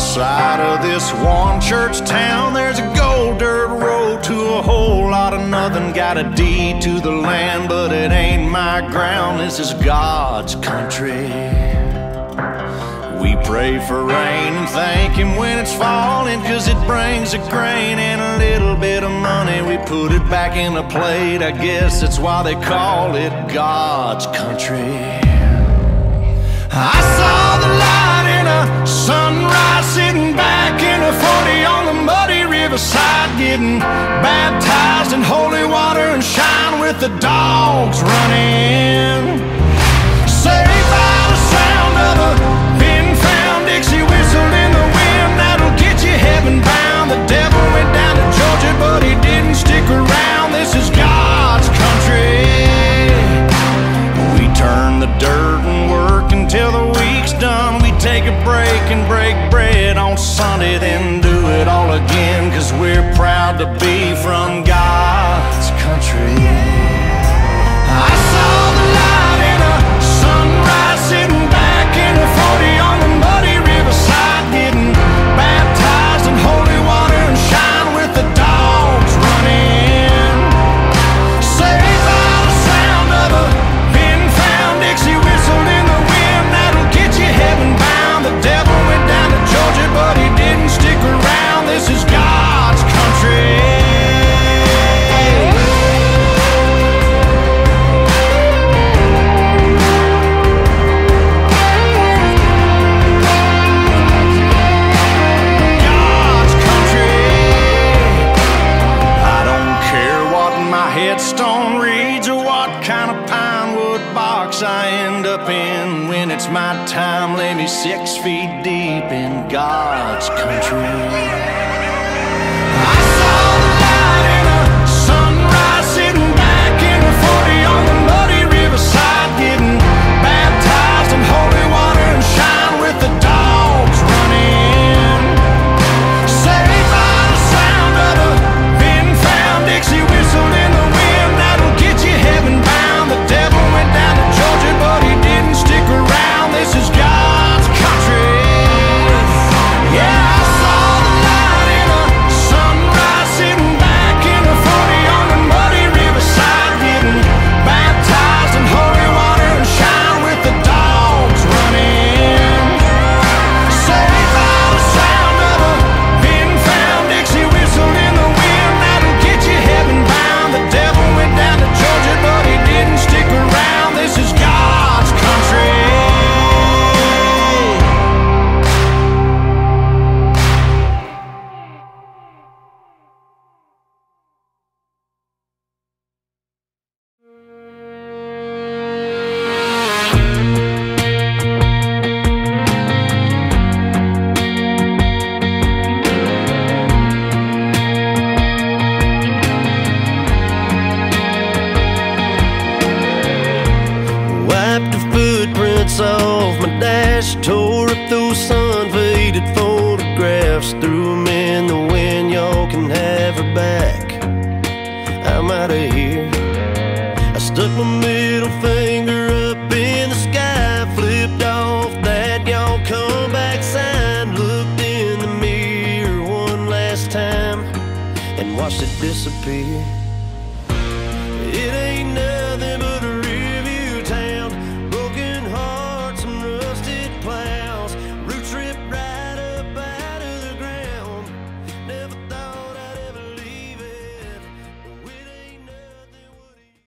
side of this one church town, there's a gold dirt road to a whole lot of nothing. Got a deed to the land, but it ain't my ground. This is God's country. We pray for rain and thank Him when it's falling, cause it brings a grain and a little bit of money. We put it back in the plate, I guess that's why they call it God's country. I saw riverside, getting baptized in holy water and shine with the dogs running. Saved by the sound of a Dixie whistle in the wind that'll get you heaven bound. The devil went down to Georgia, but he didn't stick around. This is God's country. We turn the dirt and work until the week's done. We take a break and break bread on Sunday, then again. Cause we're proud to be from God's I end up in. When it's my time, lay me six feet deep in God's country. Photographs, threw 'em in the wind. Y'all can have her back. I'm out of here. I stuck my middle finger up in the sky, flipped off that y'all come back sign, looked in the mirror one last time, and watched it disappear.